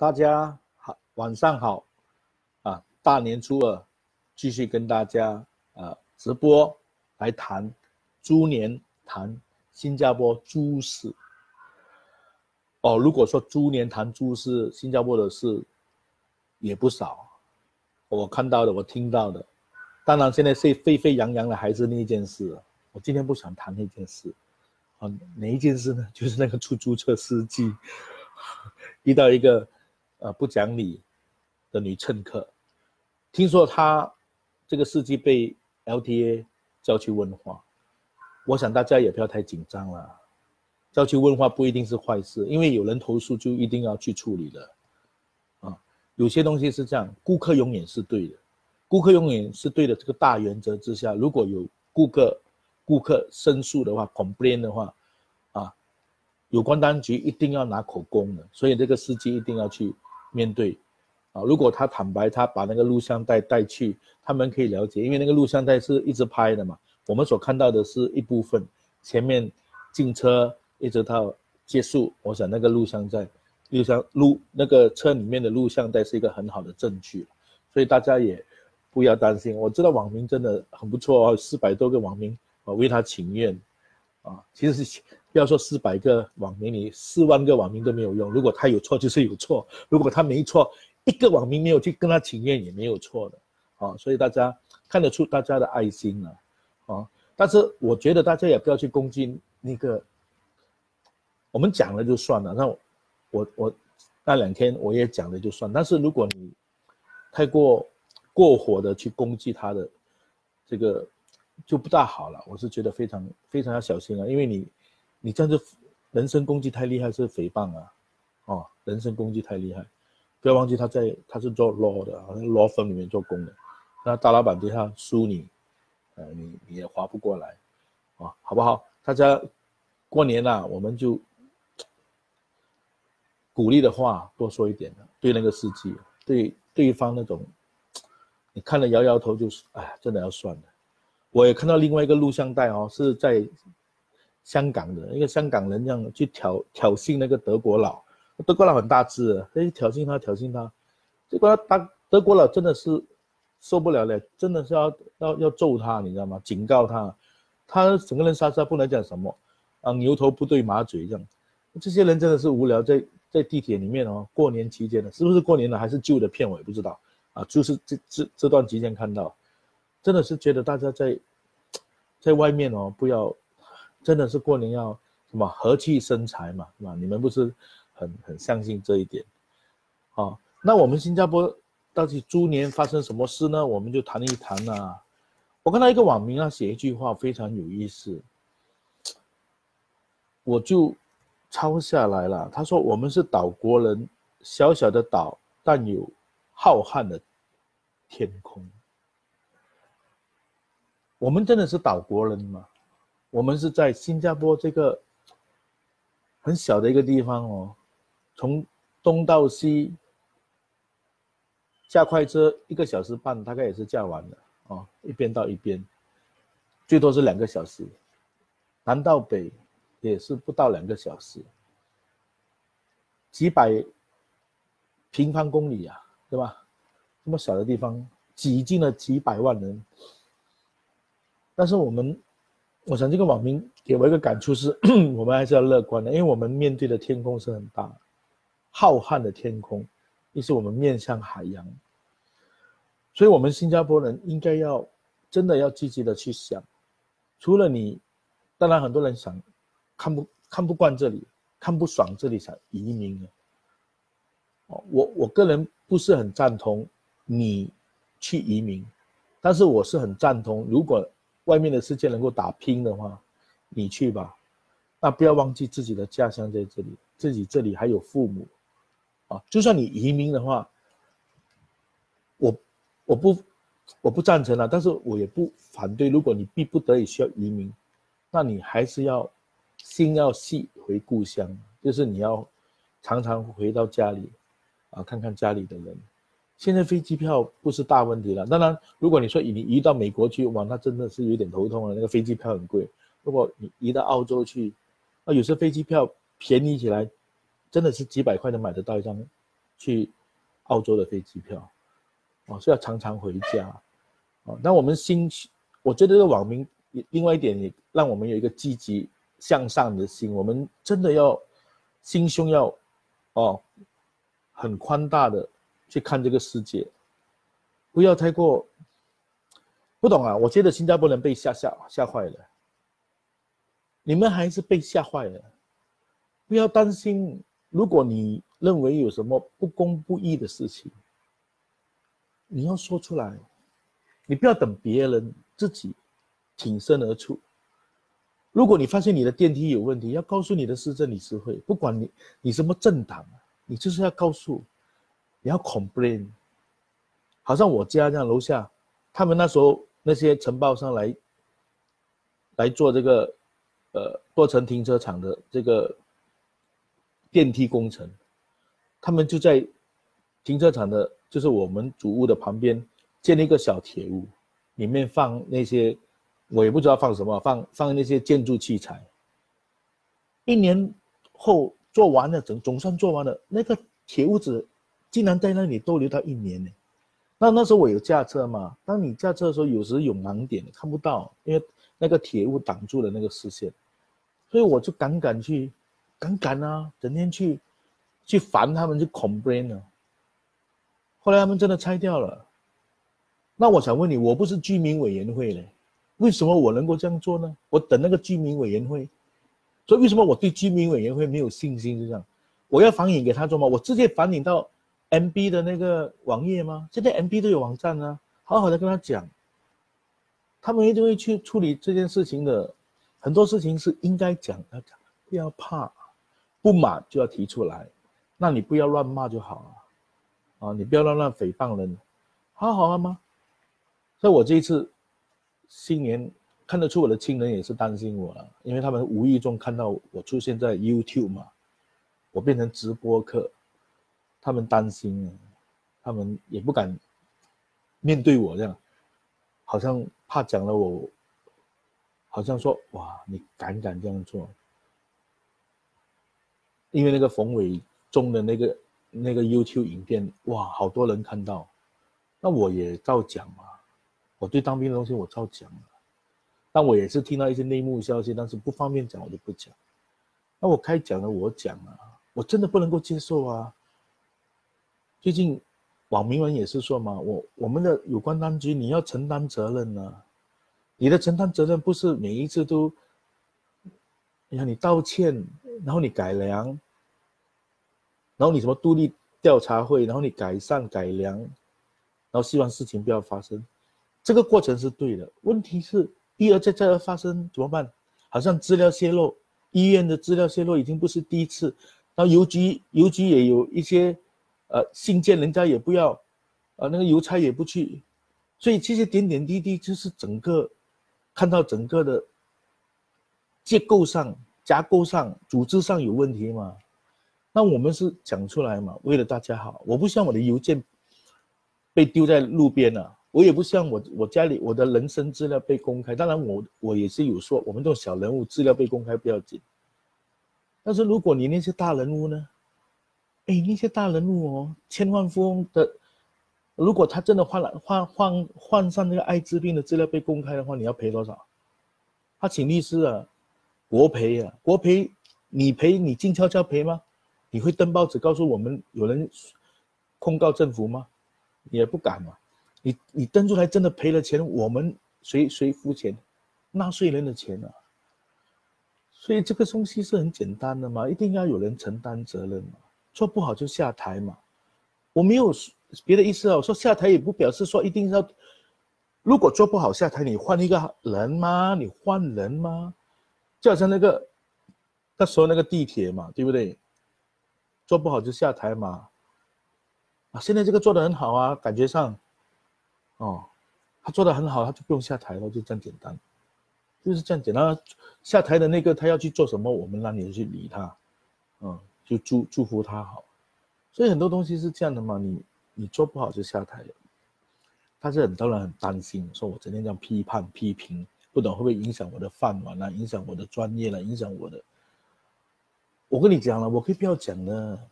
大家好，晚上好，啊，大年初二，继续跟大家啊直播来谈猪年，谈新加坡猪市。哦，如果说猪年谈猪市，新加坡的事也不少，我看到的，我听到的，当然现在是沸沸扬扬的还是那件事。我今天不想谈那件事，啊，哪一件事呢？就是那个出租车司机 遇到一个。呃，不讲理的女乘客，听说她这个司机被 LTA 叫去问话，我想大家也不要太紧张了。叫去问话不一定是坏事，因为有人投诉就一定要去处理的。啊，有些东西是这样，顾客永远是对的，顾客永远是对的。这个大原则之下，如果有顾客顾客申诉的话，complain 的话，啊，有关当局一定要拿口供的，所以这个司机一定要去。面对，啊，如果他坦白，他把那个录像带带去，他们可以了解，因为那个录像带是一直拍的嘛。我们所看到的是一部分，前面进车一直到结束，我想那个录像在录像录那个车里面的录像带是一个很好的证据，所以大家也不要担心。我知道网民真的很不错哦，四百多个网民啊为他请愿，啊，其实是。不要说四百个网民，你四万个网民都没有用。如果他有错，就是有错；如果他没错，一个网民没有去跟他请愿，也没有错的。啊，所以大家看得出大家的爱心了，啊。但是我觉得大家也不要去攻击那个，我们讲了就算了。那我我那两天我也讲了就算。但是如果你太过过火的去攻击他的这个，就不大好了。我是觉得非常非常要小心啊，因为你。你这样子人身攻击太厉害是诽谤啊，哦，人身攻击太厉害，不要忘记他在他是做 law 的，好像 law firm 里面做工的，那大老板对他输你，呃，你你也划不过来，啊，好不好？大家过年了，我们就鼓励的话多说一点，对那个司机，对对方那种，你看了摇摇头就是，哎，真的要算了。我也看到另外一个录像带哦，是在。香港的一个香港人这样去挑挑衅那个德国佬，德国佬很大只，哎，挑衅他，挑衅他，结果他德国佬真的是受不了了，真的是要要要揍他，你知道吗？警告他，他整个人傻傻不能讲什么，啊，牛头不对马嘴这样，这些人真的是无聊，在在地铁里面哦，过年期间的，是不是过年了还是旧的片尾不知道啊，就是这这这段期间看到，真的是觉得大家在在外面哦，不要。真的是过年要什么和气生财嘛，是吧？你们不是很很相信这一点？好，那我们新加坡到底猪年发生什么事呢？我们就谈一谈啊。我看到一个网民啊写一句话非常有意思，我就抄下来了。他说：“我们是岛国人，小小的岛，但有浩瀚的天空。我们真的是岛国人吗？”我们是在新加坡这个很小的一个地方哦，从东到西驾快车一个小时半，大概也是驾完了哦，一边到一边，最多是两个小时，南到北也是不到两个小时，几百平方公里啊，对吧？这么小的地方挤进了几百万人，但是我们。我想这个网民给我一个感触是，我们还是要乐观的，因为我们面对的天空是很大、浩瀚的天空，也是我们面向海洋，所以，我们新加坡人应该要真的要积极的去想，除了你，当然很多人想看不看不惯这里，看不爽这里想移民哦，我我个人不是很赞同你去移民，但是我是很赞同如果。外面的世界能够打拼的话，你去吧。那不要忘记自己的家乡在这里，自己这里还有父母啊。就算你移民的话，我我不我不赞成了，但是我也不反对。如果你逼不得已需要移民，那你还是要心要细回故乡，就是你要常常回到家里啊，看看家里的人。现在飞机票不是大问题了。当然，如果你说你移到美国去，哇，那真的是有点头痛了。那个飞机票很贵。如果你移到澳洲去，那有些飞机票便宜起来，真的是几百块能买得到一张去澳洲的飞机票，哦，是要常常回家，哦，那我们心，我觉得这个网民另外一点也让我们有一个积极向上的心，我们真的要心胸要，哦，很宽大的去看这个世界，不要太过，不懂啊，我觉得新加坡人被吓吓吓坏了，你们还是被吓坏了，不要担心，如果你。认为有什么不公不义的事情，你要说出来，你不要等别人自己挺身而出。如果你发现你的电梯有问题，要告诉你的市政理事会，不管你你什么政党，你就是要告诉，你要 complain。好像我家这样楼下，他们那时候那些承包商来来做这个，呃，多层停车场的这个电梯工程。他们就在停车场的，就是我们主屋的旁边建了一个小铁屋，里面放那些，我也不知道放什么，放放那些建筑器材。一年后做完了，总总算做完了，那个铁屋子竟然在那里逗留到一年呢。那那时候我有驾车嘛，当你驾车的时候，有时有盲点看不到，因为那个铁物挡住了那个视线，所以我就赶赶去，赶赶啊，整天去。去烦他们，去 complain 了。后来他们真的拆掉了。那我想问你，我不是居民委员会嘞，为什么我能够这样做呢？我等那个居民委员会，所以为什么我对居民委员会没有信心？就这样，我要反映给他做吗？我直接反映到 MB 的那个网页吗？现在 MB 都有网站啊，好好的跟他讲，他们一定会去处理这件事情的。很多事情是应该讲，要讲，不要怕，不满就要提出来。那你不要乱骂就好了，啊，你不要乱乱诽谤人，好好了吗？所以我这一次新年看得出我的亲人也是担心我了，因为他们无意中看到我出现在 YouTube 嘛，我变成直播客，他们担心，他们也不敢面对我这样，好像怕讲了我，好像说哇，你敢敢这样做？因为那个冯伟。中的那个那个 YouTube 影片，哇，好多人看到，那我也照讲嘛。我对当兵的东西我照讲，但我也是听到一些内幕消息，但是不方便讲，我就不讲。那我开讲了，我讲啊，我真的不能够接受啊。最近网民们也是说嘛，我我们的有关当局你要承担责任呢，你的承担责任不是每一次都，你看你道歉，然后你改良。然后你什么独立调查会，然后你改善改良，然后希望事情不要发生，这个过程是对的。问题是一而再再而发生怎么办？好像资料泄露，医院的资料泄露已经不是第一次，然后邮局邮局也有一些，呃信件人家也不要，呃那个邮差也不去，所以这些点点滴滴就是整个看到整个的结构上、架构上、组织上有问题嘛。那我们是讲出来嘛？为了大家好，我不希望我的邮件被丢在路边了，我也不希望我我家里我的人生资料被公开。当然，我我也是有说，我们这种小人物资料被公开不要紧。但是如果你那些大人物呢？哎，那些大人物哦，千万富翁的，如果他真的患了患患患上那个艾滋病的资料被公开的话，你要赔多少？他请律师啊，国赔啊，国赔，你赔你静悄悄赔吗？你会登报纸告诉我们有人控告政府吗？也不敢嘛。你你登出来真的赔了钱，我们谁谁付钱？纳税人的钱啊。所以这个东西是很简单的嘛，一定要有人承担责任嘛。做不好就下台嘛。我没有别的意思啊，我说下台也不表示说一定要。如果做不好下台，你换一个人吗？你换人吗？就好像那个那时候那个地铁嘛，对不对？做不好就下台嘛，啊，现在这个做的很好啊，感觉上，哦，他做的很好，他就不用下台了，就这样简单，就是这样简单。下台的那个他要去做什么，我们让你去理他，嗯，就祝祝福他好。所以很多东西是这样的嘛，你你做不好就下台了。他是很多人很担心，说我整天这样批判批评，不懂会不会影响我的饭碗啊，影响我的专业了，影响我的。我跟你讲了，我可以不要讲的，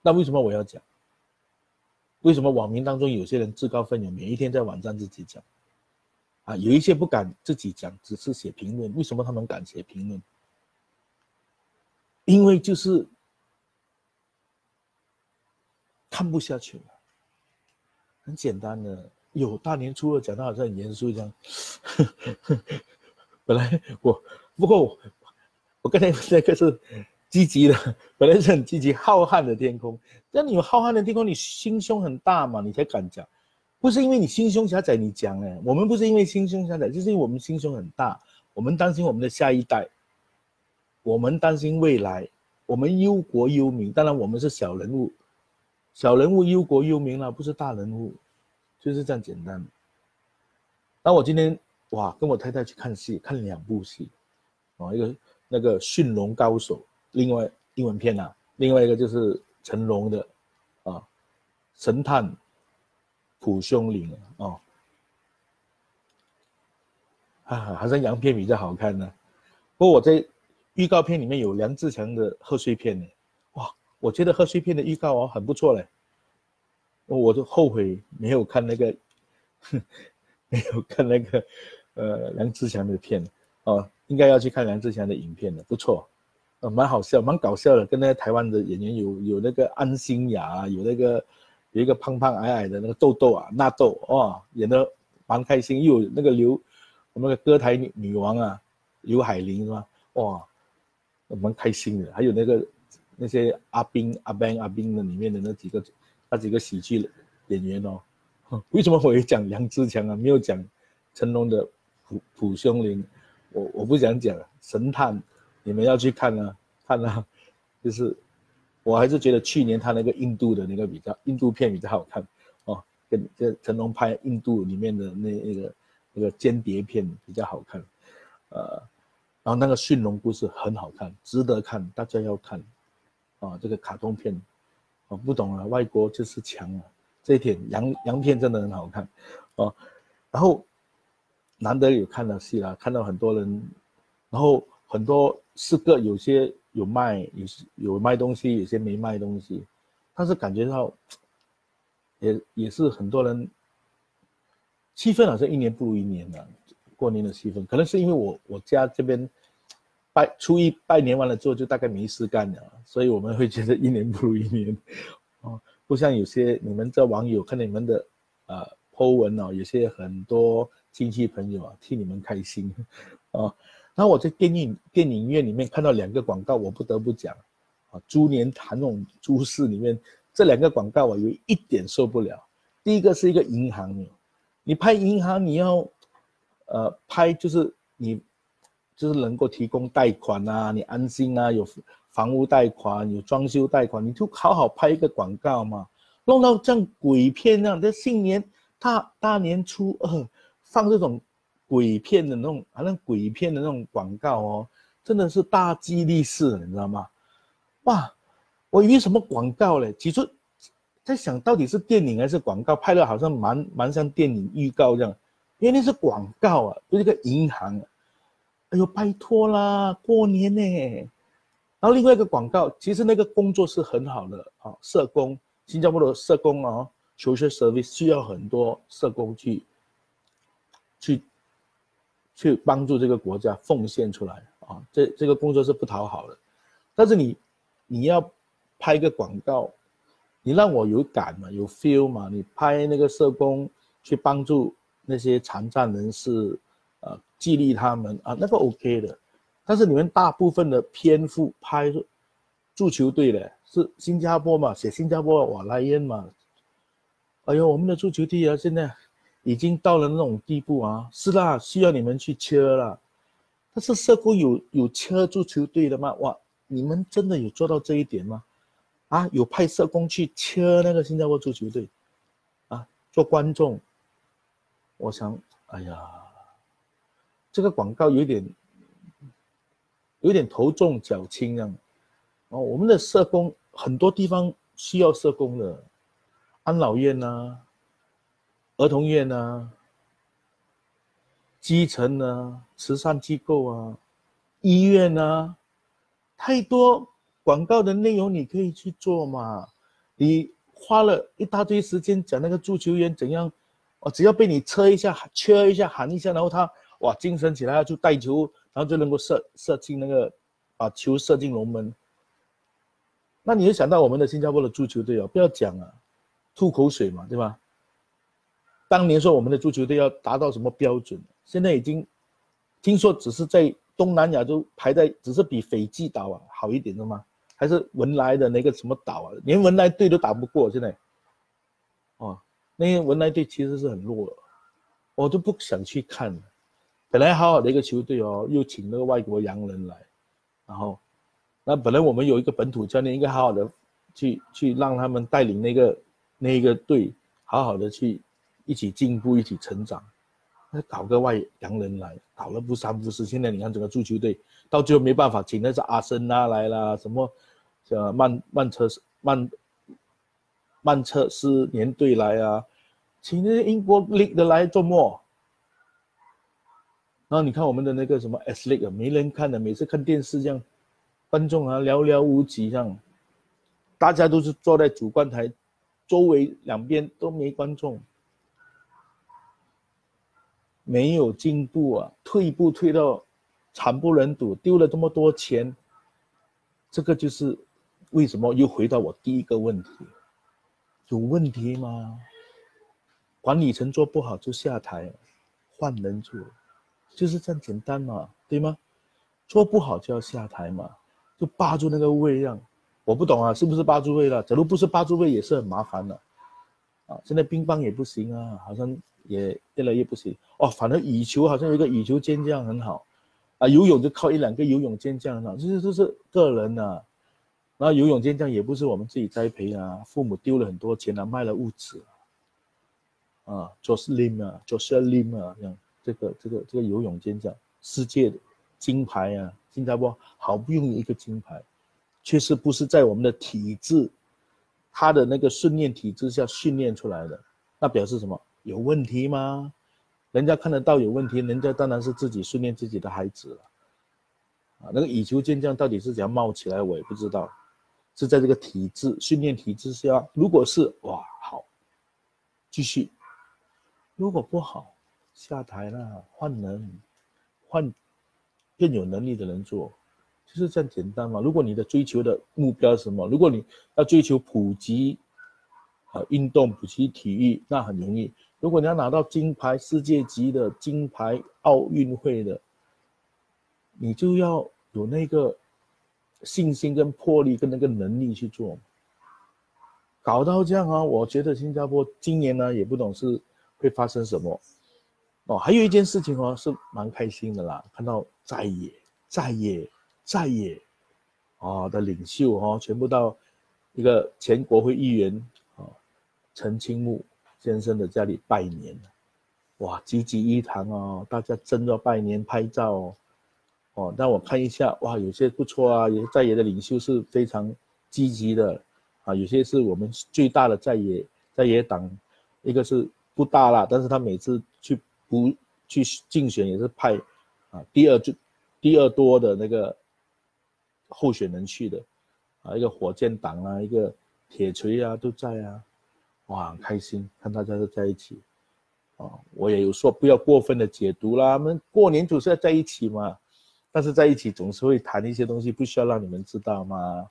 那为什么我要讲？为什么网民当中有些人自告奋勇，每一天在网站自己讲？啊，有一些不敢自己讲，只是写评论。为什么他们敢写评论？因为就是看不下去了。很简单的，有大年初二讲的好像很严肃一样。本来我不过我我刚才那个是积极的，本来是很积极。浩瀚的天空，那你有浩瀚的天空，你心胸很大嘛，你才敢讲。不是因为你心胸狭窄，你讲哎，我们不是因为心胸狭窄，就是因为我们心胸很大，我们担心我们的下一代，我们担心未来，我们忧国忧民。当然，我们是小人物，小人物忧国忧民了，不是大人物，就是这样简单。那我今天哇，跟我太太去看戏，看两部戏，啊，一个那个《驯龙高手》，另外英文片呐，另外一个就是成龙的啊，神探。普凶灵哦，啊，好像洋片比较好看呢。不过我在预告片里面有梁志强的贺岁片呢，我觉得贺岁片的预告哦很不错嘞。我都后悔没有看那个，没有看那个呃梁志强的片哦，应该要去看梁志强的影片的，不错，呃，蛮好笑，蛮搞笑的，跟那个台湾的演员有有那个安心雅，有那个。有一个胖胖矮矮的那个豆豆啊，纳豆哦，演的蛮开心。又有那个刘，我们的歌台女女王啊，刘海玲是吧？哇，蛮开心的。还有那个那些阿斌、阿 Ben、阿斌的里面的那几个那几个喜剧演员哦。为什么我会讲梁志强啊？没有讲成龙的普普凶灵，我我不想讲神探，你们要去看啊，看啊，就是。我还是觉得去年他那个印度的那个比较印度片比较好看哦，跟这成龙拍印度里面的那那个那个间谍片比较好看，呃，然后那个驯龙故事很好看，值得看，大家要看，啊，这个卡通片，我不懂啊，外国就是强啊，这一点洋洋片真的很好看，哦，然后难得有看到戏啦，看到很多人，然后很多四个有些。有卖，有些有卖东西，有些没卖东西，但是感觉到，也也是很多人，气氛好像一年不如一年了。过年的气氛，可能是因为我我家这边拜初一拜年完了之后，就大概没事干了，所以我们会觉得一年不如一年。哦，不像有些你们这网友看你们的呃 po 文哦，有些很多亲戚朋友啊替你们开心，啊。然后我在电影电影院里面看到两个广告，我不得不讲，啊，猪年谈那种猪市里面这两个广告，我有一点受不了。第一个是一个银行，你拍银行你要，呃，拍就是你，就是能够提供贷款啊，你安心啊，有房屋贷款，有装修贷款，你就好好拍一个广告嘛。弄到像鬼片那样的新年大大年初二放这种。鬼片的那种，好像鬼片的那种广告哦，真的是大激励式，你知道吗？哇，我以为什么广告嘞？起初在想到底是电影还是广告，拍的好像蛮蛮像电影预告这样，因为那是广告啊，就是个银行。哎呦，拜托啦，过年呢。然后另外一个广告，其实那个工作是很好的啊，社工，新加坡的社工啊，social service 需要很多社工去去。去帮助这个国家奉献出来啊，这这个工作是不讨好的，但是你你要拍一个广告，你让我有感嘛，有 feel 嘛，你拍那个社工去帮助那些残障人士，呃，激励他们啊，那个 OK 的，但是你们大部分的篇幅拍足球队的，是新加坡嘛，写新加坡瓦莱恩嘛，哎呦，我们的足球队啊，现在。已经到了那种地步啊，是啦，需要你们去切了。但是社工有有切足球队的吗？哇，你们真的有做到这一点吗？啊，有派社工去切那个新加坡足球队，啊，做观众。我想，哎呀，这个广告有点有点头重脚轻这样。哦，我们的社工很多地方需要社工的，安老院呐。儿童院啊，基层啊，慈善机构啊，医院啊，太多广告的内容你可以去做嘛。你花了一大堆时间讲那个足球员怎样，哦，只要被你车一下、切一下、喊一下，然后他哇精神起来就带球，然后就能够射射进那个，把球射进龙门。那你就想到我们的新加坡的足球队哦，不要讲啊，吐口水嘛，对吧？当年说我们的足球队要达到什么标准，现在已经听说只是在东南亚都排在，只是比斐济岛啊好一点的吗？还是文莱的那个什么岛啊，连文莱队都打不过现在。哦，那些文莱队其实是很弱的，我都不想去看。本来好好的一个球队哦，又请那个外国洋人来，然后，那本来我们有一个本土教练，应该好好的去去让他们带领那个那一个队，好好的去一起进步，一起成长。那搞个外洋人来，搞了不三不四。现在你看整个足球队，到最后没办法，请那是阿森纳来啦，什么，像曼曼彻斯曼曼彻斯联队来啊，请那些英国领的来做么？然后你看我们的那个什么 S league，没人看的，每次看电视这样，观众啊寥寥无几这样，大家都是坐在主观台，周围两边都没观众。没有进步啊，退步退到惨不忍睹，丢了这么多钱，这个就是为什么又回到我第一个问题，有问题吗？管理层做不好就下台，换人做，就是这样简单嘛，对吗？做不好就要下台嘛，就霸住那个位让，我不懂啊，是不是霸住位了？假如不是霸住位，也是很麻烦的，啊，现在乒乓也不行啊，好像。也越来越不行哦，反正羽球好像有一个羽球健将很好，啊，游泳就靠一两个游泳健将了，这些都是个人呐。然后游泳健将也不是我们自己栽培啊，父母丢了很多钱啊，卖了物资啊，做 slim 啊，做 slim 啊，这样这个这个这个游泳健将，世界金牌啊，新加坡好不容易一个金牌，确实不是在我们的体制，他的那个训练体制下训练出来的，那表示什么？有问题吗？人家看得到有问题，人家当然是自己训练自己的孩子了。啊，那个羽球健将到底是怎样冒起来，我也不知道。是在这个体制训练体制下，如果是哇好，继续；如果不好，下台了，换人，换更有能力的人做，就是这样简单嘛。如果你的追求的目标是什么？如果你要追求普及啊运动，普及体育，那很容易。如果你要拿到金牌、世界级的金牌、奥运会的，你就要有那个信心、跟魄力、跟那个能力去做。搞到这样啊，我觉得新加坡今年呢也不懂是会发生什么。哦，还有一件事情哦是蛮开心的啦，看到在野、在野、在野，啊的领袖哦，全部到一个前国会议员啊陈清木。先生的家里拜年哇，济济一堂哦，大家争着拜年拍照哦，哦，但我看一下，哇，有些不错啊，有些在野的领袖是非常积极的，啊，有些是我们最大的在野在野党，一个是不大啦，但是他每次去不去竞选也是派，啊，第二就第二多的那个候选人去的，啊，一个火箭党啊，一个铁锤啊都在啊。哇，很开心看大家都在一起，啊，我也有说不要过分的解读啦。我们过年总是要在一起嘛，但是在一起总是会谈一些东西，不需要让你们知道吗？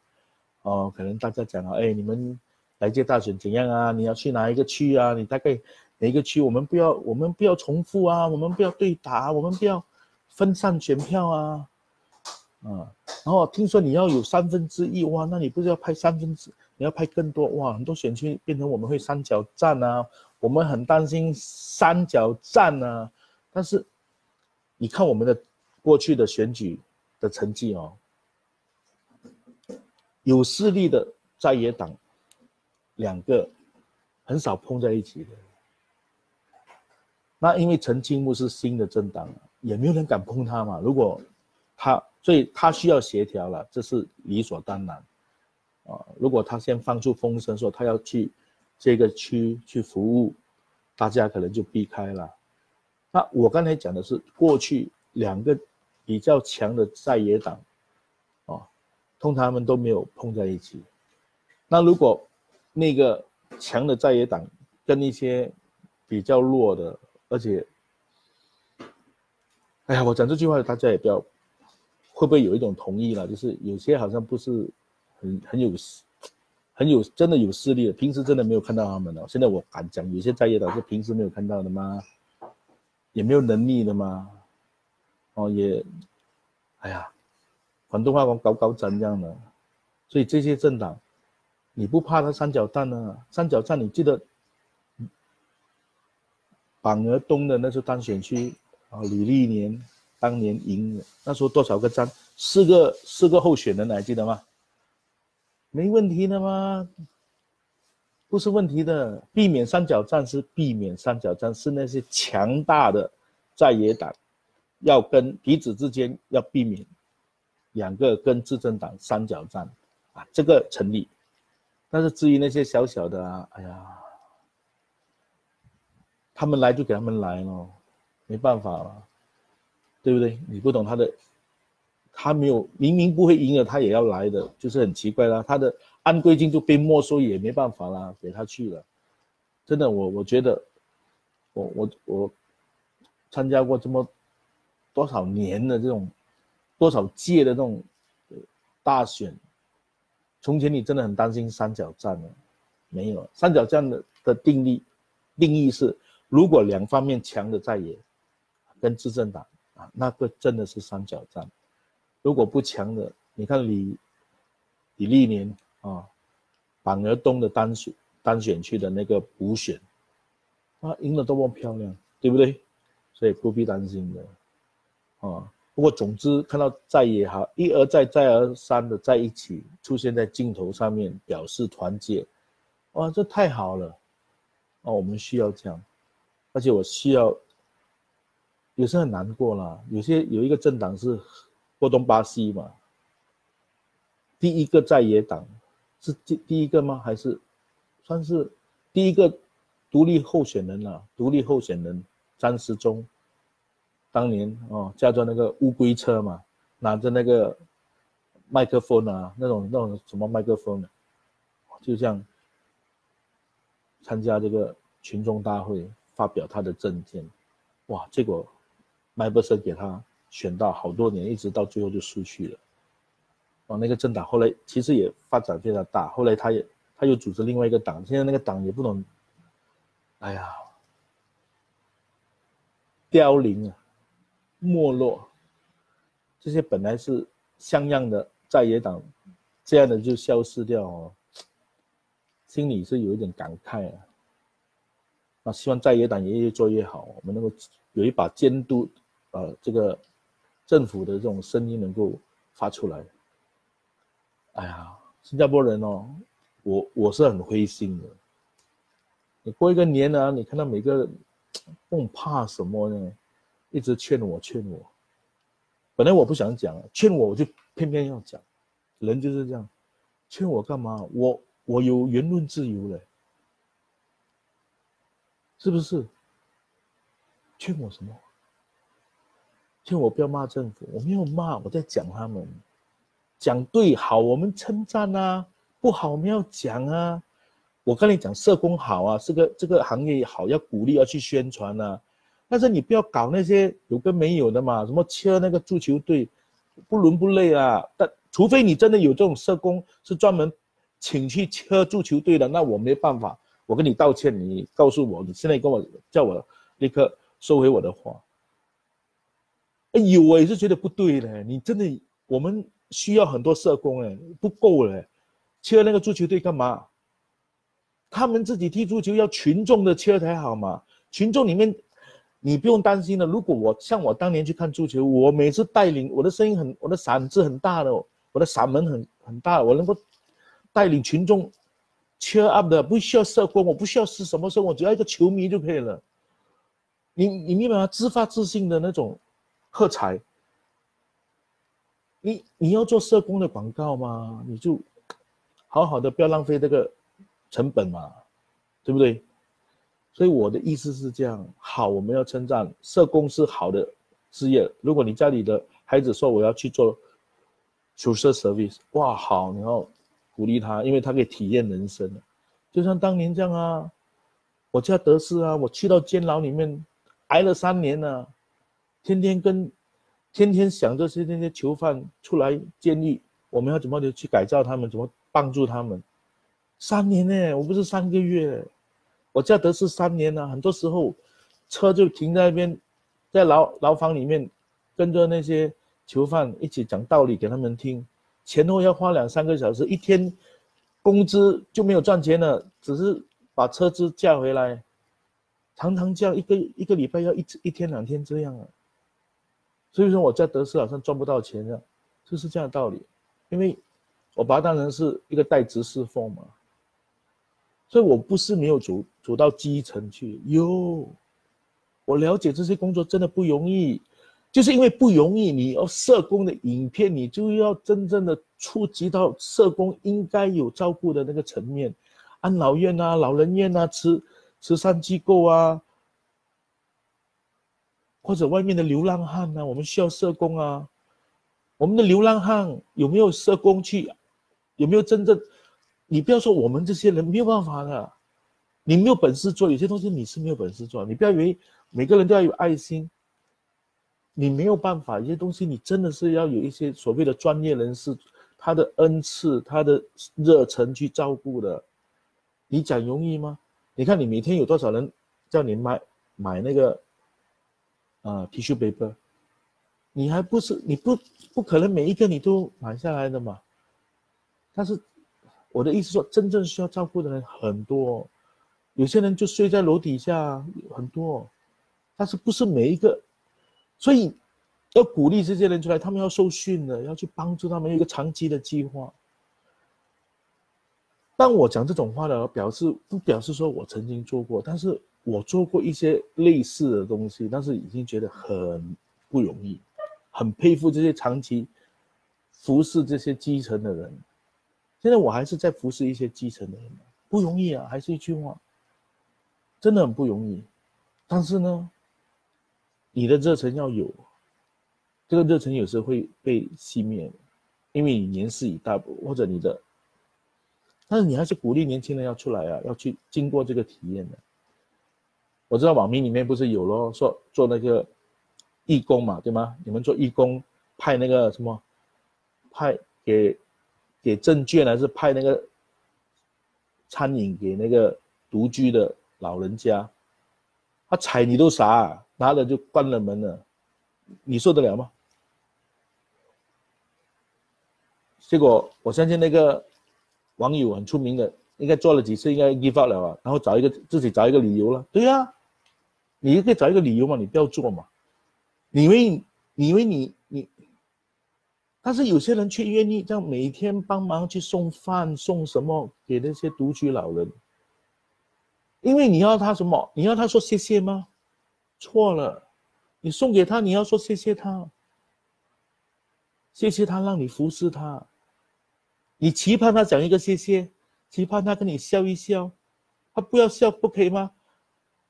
哦，可能大家讲了，哎，你们来届大选怎样啊？你要去哪一个区啊？你大概哪个区？我们不要，我们不要重复啊，我们不要对打，我们不要分散选票啊，啊。然后听说你要有三分之一哇，那你不是要派三分之？你要派更多哇，很多选区变成我们会三角战啊，我们很担心三角战啊。但是你看我们的过去的选举的成绩哦，有势力的在野党两个很少碰在一起的。那因为陈清木是新的政党，也没有人敢碰他嘛。如果他，所以他需要协调了，这是理所当然。啊，如果他先放出风声说他要去这个区去服务，大家可能就避开了。那我刚才讲的是过去两个比较强的在野党，啊，通常他们都没有碰在一起。那如果那个强的在野党跟一些比较弱的，而且，哎呀，我讲这句话大家也不要，会不会有一种同意了？就是有些好像不是很很有很有真的有势力的，平时真的没有看到他们的。现在我敢讲，有些在野党是平时没有看到的吗？也没有能力的吗？哦，也，哎呀，广东话讲搞搞怎样的？所以这些政党，你不怕他三角战呢？三角战，你记得，反而东的那是单选区啊，李立年当年赢，那时候多少个站？四个四个候选人，还记得吗？没问题的吗？不是问题的，避免三角战是避免三角战，是那些强大的在野党要跟彼此之间要避免两个跟执政党三角战。啊，这个成立，但是至于那些小小的啊，哎呀，他们来就给他们来咯，没办法了，对不对？你不懂他的，他没有明明不会赢了，他也要来的，就是很奇怪啦。他的安规金就被没收，也没办法啦，给他去了。真的，我我觉得，我我我参加过这么多少年的这种，多少届的这种大选。从前你真的很担心三角战呢，没有三角战的的定义，定义是如果两方面强的在野，跟执政党啊，那个真的是三角战。如果不强的，你看李李立年啊，反而东的单选单选区的那个补选，啊，赢得多么漂亮，对不对？所以不必担心的，啊。不过，总之看到在也好，一而再、再而三的在一起出现在镜头上面，表示团结，哇，这太好了！哦，我们需要这样，而且我需要，也是很难过啦。有些有一个政党是波东巴西嘛，第一个在野党是第第一个吗？还是算是第一个独立候选人了？独立候选人张时中。当年哦，驾着那个乌龟车嘛，拿着那个麦克风啊，那种那种什么麦克风的，就这样参加这个群众大会，发表他的政见，哇，结果麦伯森给他选到好多年，一直到最后就失去了。哦，那个政党后来其实也发展非常大，后来他也他又组织另外一个党，现在那个党也不能，哎呀，凋零啊。没落，这些本来是像样的在野党，这样的就消失掉哦，心里是有一点感慨啊。那希望在野党也越做越好，我们能够有一把监督，呃，这个政府的这种声音能够发出来。哎呀，新加坡人哦，我我是很灰心的。你过一个年啊，你看到每个人，怕什么呢？一直劝我，劝我。本来我不想讲，劝我我就偏偏要讲。人就是这样，劝我干嘛？我我有言论自由嘞，是不是？劝我什么？劝我不要骂政府，我没有骂，我在讲他们。讲对好，我们称赞啊；不好，我们要讲啊。我跟你讲，社工好啊，这个这个行业好，要鼓励，要去宣传啊。但是你不要搞那些有跟没有的嘛，什么车那个足球队，不伦不类啊。但除非你真的有这种社工是专门请去车足球队的，那我没办法，我跟你道歉，你告诉我，你现在跟我叫我立刻收回我的话。哎有我也是觉得不对嘞，你真的我们需要很多社工哎，不够嘞，切那个足球队干嘛？他们自己踢足球要群众的切才好嘛，群众里面。你不用担心了。如果我像我当年去看足球，我每次带领我的声音很，我的嗓子很大的，我的嗓门很很大，我能够带领群众 cheer up 的，不需要社工，我不需要是什么时候，我只要一个球迷就可以了。你你明白吗？自发自信的那种喝彩。你你要做社工的广告吗？你就好好的，不要浪费这个成本嘛，对不对？所以我的意思是这样，好，我们要称赞社工是好的职业。如果你家里的孩子说我要去做球社 service，哇，好，你要鼓励他，因为他可以体验人生。就像当年这样啊，我叫德士啊，我去到监牢里面挨了三年了，天天跟，天天想这些那些囚犯出来监狱，我们要怎么的去改造他们，怎么帮助他们？三年呢，我不是三个月，我叫德士三年了，很多时候车就停在那边，在牢牢房里面，跟着那些囚犯一起讲道理给他们听，前后要花两三个小时，一天。工资就没有赚钱了，只是把车子驾回来，常常这样一个一个礼拜要一一天两天这样啊。所以说我在德斯好像赚不到钱的，就是这样的道理。因为我把它当成是一个代职侍奉嘛，所以我不是没有走走到基层去。哟，我了解这些工作真的不容易。就是因为不容易，你要社工的影片，你就要真正的触及到社工应该有照顾的那个层面，安老院啊、老人院啊、慈慈善机构啊，或者外面的流浪汉啊，我们需要社工啊。我们的流浪汉有没有社工去？有没有真正？你不要说我们这些人没有办法的，你没有本事做，有些东西你是没有本事做。你不要以为每个人都要有爱心。你没有办法，一些东西你真的是要有一些所谓的专业人士，他的恩赐、他的热忱去照顾的。你讲容易吗？你看你每天有多少人叫你买买那个啊 tissue paper，你还不是你不不可能每一个你都买下来的嘛？但是我的意思说，真正需要照顾的人很多，有些人就睡在楼底下，很多，但是不是每一个。所以，要鼓励这些人出来，他们要受训的，要去帮助他们，有一个长期的计划。当我讲这种话呢，表示不表示说我曾经做过，但是我做过一些类似的东西，但是已经觉得很不容易，很佩服这些长期服侍这些基层的人。现在我还是在服侍一些基层的人，不容易啊，还是一句话，真的很不容易。但是呢。你的热忱要有，这个热忱有时候会被熄灭，因为你年事已大，或者你的，但是你还是鼓励年轻人要出来啊，要去经过这个体验的。我知道网民里面不是有咯，说做那个义工嘛，对吗？你们做义工派那个什么，派给给证券还是派那个餐饮给那个独居的老人家，他踩你都傻。拿了就关了门了，你受得了吗？结果我相信那个网友很出名的，应该做了几次，应该 give up 了啊，然后找一个自己找一个理由了。对呀，你也可以找一个理由嘛，你不要做嘛。你以为你以为你你，但是有些人却愿意这样每天帮忙去送饭送什么给那些独居老人，因为你要他什么？你要他说谢谢吗？错了，你送给他，你要说谢谢他，谢谢他让你服侍他，你期盼他讲一个谢谢，期盼他跟你笑一笑，他不要笑不可以吗？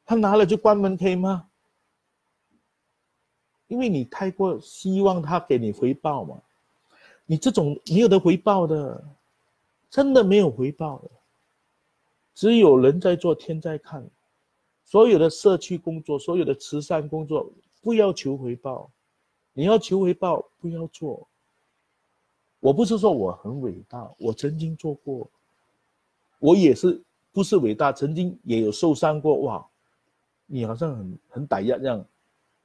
他拿了就关门可以吗？因为你太过希望他给你回报嘛，你这种没有的回报的，真的没有回报的，只有人在做天在看。所有的社区工作，所有的慈善工作，不要求回报。你要求回报，不要做。我不是说我很伟大，我曾经做过，我也是不是伟大，曾经也有受伤过。哇，你好像很很歹压这样，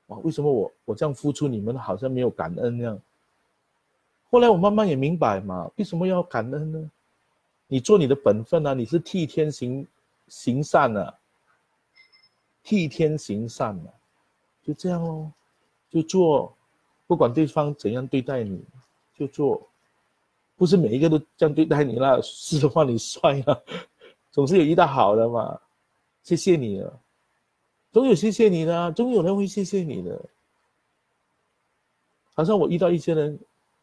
哇，为什么我我这样付出，你们好像没有感恩那样？后来我慢慢也明白嘛，为什么要感恩呢？你做你的本分啊，你是替天行行善啊。替天行善嘛，就这样咯，就做，不管对方怎样对待你，就做，不是每一个都这样对待你啦，是的话你帅啊，总是有遇到好的嘛，谢谢你了，总有谢谢你的，总有人会谢谢你的。好像我遇到一些人，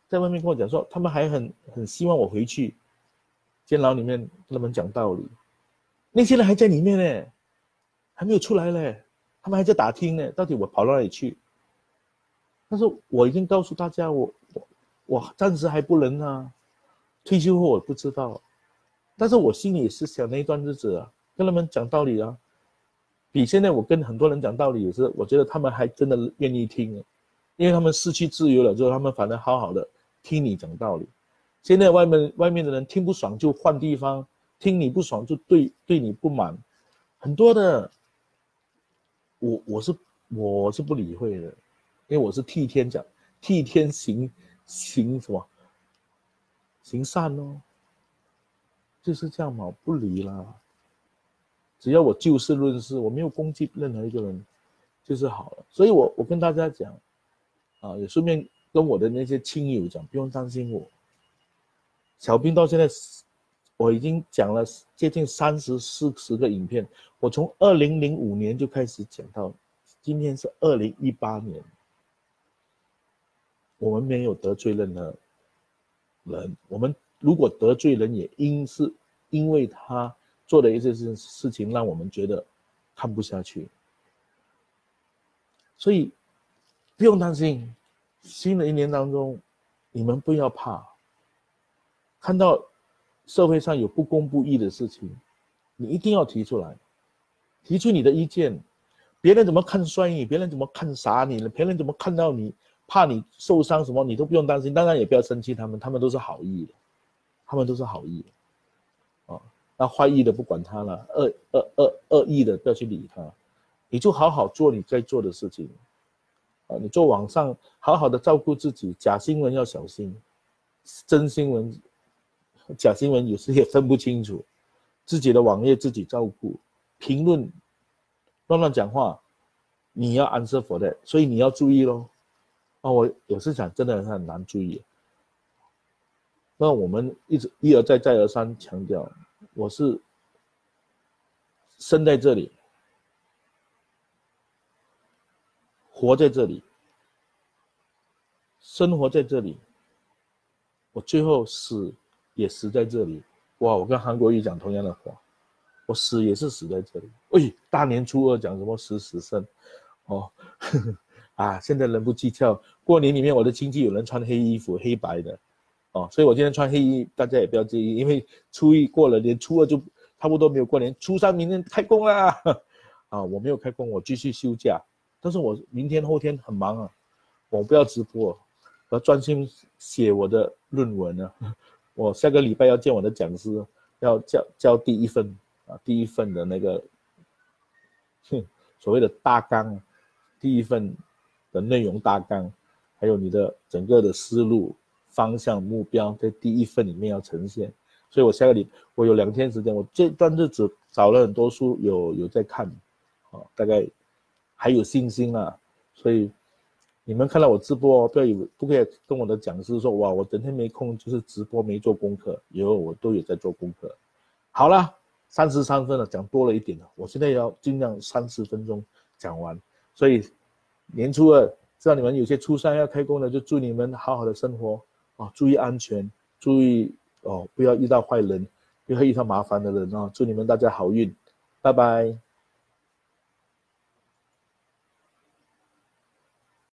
在外面跟我讲说，他们还很很希望我回去监牢里面跟他们讲道理，那些人还在里面呢。还没有出来嘞，他们还在打听呢，到底我跑到哪里去？但是我已经告诉大家，我我我暂时还不能啊，退休后我不知道。但是我心里是想那一段日子啊，跟他们讲道理啊，比现在我跟很多人讲道理也是，我觉得他们还真的愿意听，因为他们失去自由了之后，他们反而好好的听你讲道理。现在外面外面的人听不爽就换地方，听你不爽就对对你不满，很多的。我我是我是不理会的，因为我是替天讲，替天行行什么？行善哦，就是这样嘛，不理啦。只要我就事论事，我没有攻击任何一个人，就是好了。所以我我跟大家讲，啊，也顺便跟我的那些亲友讲，不用担心我。小兵到现在，我已经讲了接近三十四十个影片。我从二零零五年就开始讲到，今天是二零一八年。我们没有得罪任何人，我们如果得罪人，也因是因为他做的一些事事情，让我们觉得看不下去。所以不用担心，新的一年当中，你们不要怕。看到社会上有不公不义的事情，你一定要提出来，提出你的意见。别人怎么看衰你，别人怎么看傻你了，别人怎么看到你，怕你受伤什么，你都不用担心。当然也不要生气，他们他们都是好意的，他们都是好意，啊，那坏意的不管他了，恶恶恶恶意的不要去理他，你就好好做你该做的事情，啊，你做网上好好的照顾自己，假新闻要小心，真新闻。假新闻有时也分不清楚，自己的网页自己照顾，评论乱乱讲话，你要 answer for that，所以你要注意喽。啊，我有时想真的很难注意。那我们一直一而再再而三强调，我是生在这里，活在这里，生活在这里，我最后死。也死在这里，哇！我跟韩国瑜讲同样的话，我死也是死在这里。喂，大年初二讲什么死死生，哦，啊！现在人不计较，过年里面我的亲戚有人穿黑衣服，黑白的，哦，所以我今天穿黑衣，大家也不要介意，因为初一过了年，初二就差不多没有过年，初三明天开工啦，啊，我没有开工，我继续休假，但是我明天后天很忙啊，我不要直播，我要专心写我的论文啊。我下个礼拜要见我的讲师，要交交第一份啊，第一份的那个，所谓的大纲，第一份的内容大纲，还有你的整个的思路、方向、目标，在第一份里面要呈现。所以我下个礼我有两天时间，我这段日子找了很多书，有有在看，啊，大概还有信心啊，所以。你们看到我直播，不要以为不可以跟我的讲师说哇，我整天没空，就是直播没做功课。以后我都有在做功课。好了，三十三分了，讲多了一点了。我现在要尽量三十分钟讲完。所以年初二，知道你们有些初三要开工的，就祝你们好好的生活啊，注意安全，注意哦，不要遇到坏人，不要遇到麻烦的人啊。祝你们大家好运，拜拜。